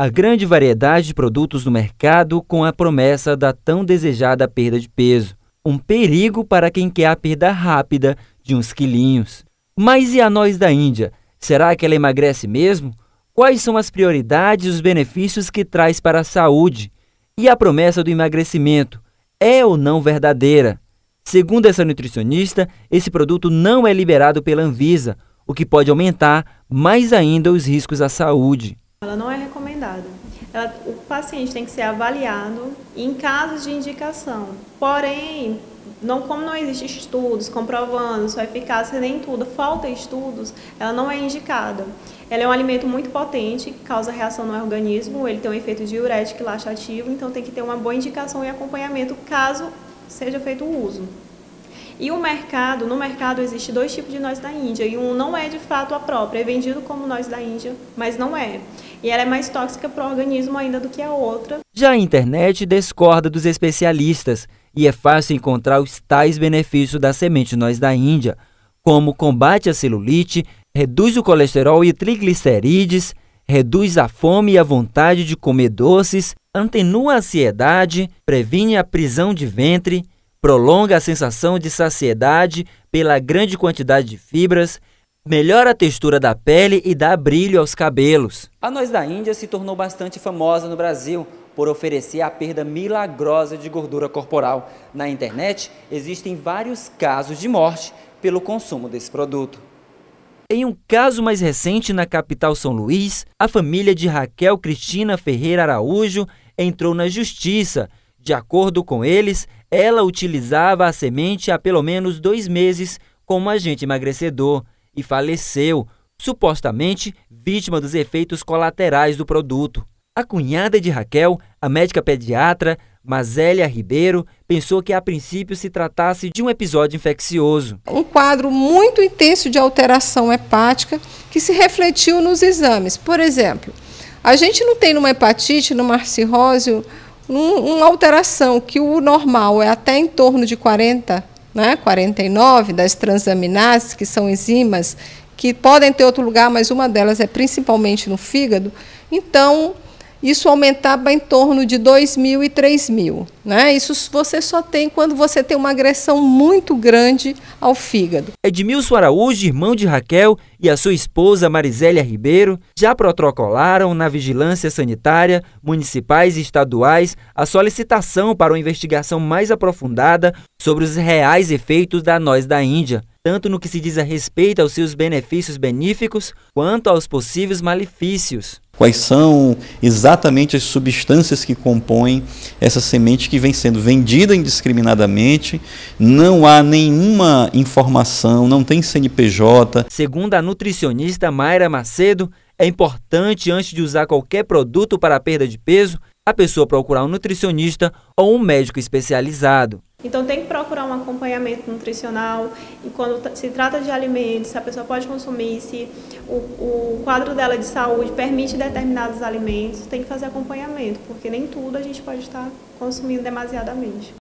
a grande variedade de produtos no mercado com a promessa da tão desejada perda de peso. Um perigo para quem quer a perda rápida de uns quilinhos. Mas e a nós da Índia? Será que ela emagrece mesmo? Quais são as prioridades e os benefícios que traz para a saúde? E a promessa do emagrecimento é ou não verdadeira? Segundo essa nutricionista, esse produto não é liberado pela Anvisa, o que pode aumentar mais ainda os riscos à saúde. Ela não é recomendada. Ela, o paciente tem que ser avaliado em casos de indicação. Porém, não, como não existem estudos comprovando sua eficácia nem tudo, falta estudos, ela não é indicada. Ela é um alimento muito potente, causa reação no organismo, ele tem um efeito diurético e laxativo, então tem que ter uma boa indicação e acompanhamento caso seja feito o uso. E o mercado, no mercado existe dois tipos de nós da Índia, e um não é de fato a própria, é vendido como nós da Índia, mas não é. E ela é mais tóxica para o organismo ainda do que a outra. Já a internet discorda dos especialistas, e é fácil encontrar os tais benefícios da semente nós da Índia, como combate à celulite, reduz o colesterol e triglicerídeos, reduz a fome e a vontade de comer doces, antenua a ansiedade, previne a prisão de ventre, prolonga a sensação de saciedade pela grande quantidade de fibras, melhora a textura da pele e dá brilho aos cabelos. A noz da Índia se tornou bastante famosa no Brasil por oferecer a perda milagrosa de gordura corporal. Na internet, existem vários casos de morte pelo consumo desse produto. Em um caso mais recente na capital São Luís, a família de Raquel Cristina Ferreira Araújo entrou na justiça. De acordo com eles, ela utilizava a semente há pelo menos dois meses como agente emagrecedor e faleceu, supostamente vítima dos efeitos colaterais do produto. A cunhada de Raquel, a médica pediatra Mazélia Ribeiro, pensou que a princípio se tratasse de um episódio infeccioso. Um quadro muito intenso de alteração hepática que se refletiu nos exames. Por exemplo, a gente não tem numa hepatite, numa cirrose, um, uma alteração que o normal é até em torno de 40, né, 49 das transaminases, que são enzimas que podem ter outro lugar, mas uma delas é principalmente no fígado. Então, isso aumentava em torno de 2 mil e 3 mil. Né? Isso você só tem quando você tem uma agressão muito grande ao fígado. Edmilson Araújo, irmão de Raquel, e a sua esposa Marisélia Ribeiro já protocolaram na vigilância sanitária, municipais e estaduais a solicitação para uma investigação mais aprofundada sobre os reais efeitos da noz da Índia, tanto no que se diz a respeito aos seus benefícios benéficos quanto aos possíveis malefícios quais são exatamente as substâncias que compõem essa semente que vem sendo vendida indiscriminadamente, não há nenhuma informação, não tem CNPJ. Segundo a nutricionista Mayra Macedo, é importante antes de usar qualquer produto para a perda de peso, a pessoa procurar um nutricionista ou um médico especializado. Então tem que procurar um acompanhamento nutricional e quando se trata de alimentos, se a pessoa pode consumir, se o, o quadro dela de saúde permite determinados alimentos, tem que fazer acompanhamento, porque nem tudo a gente pode estar consumindo demasiadamente.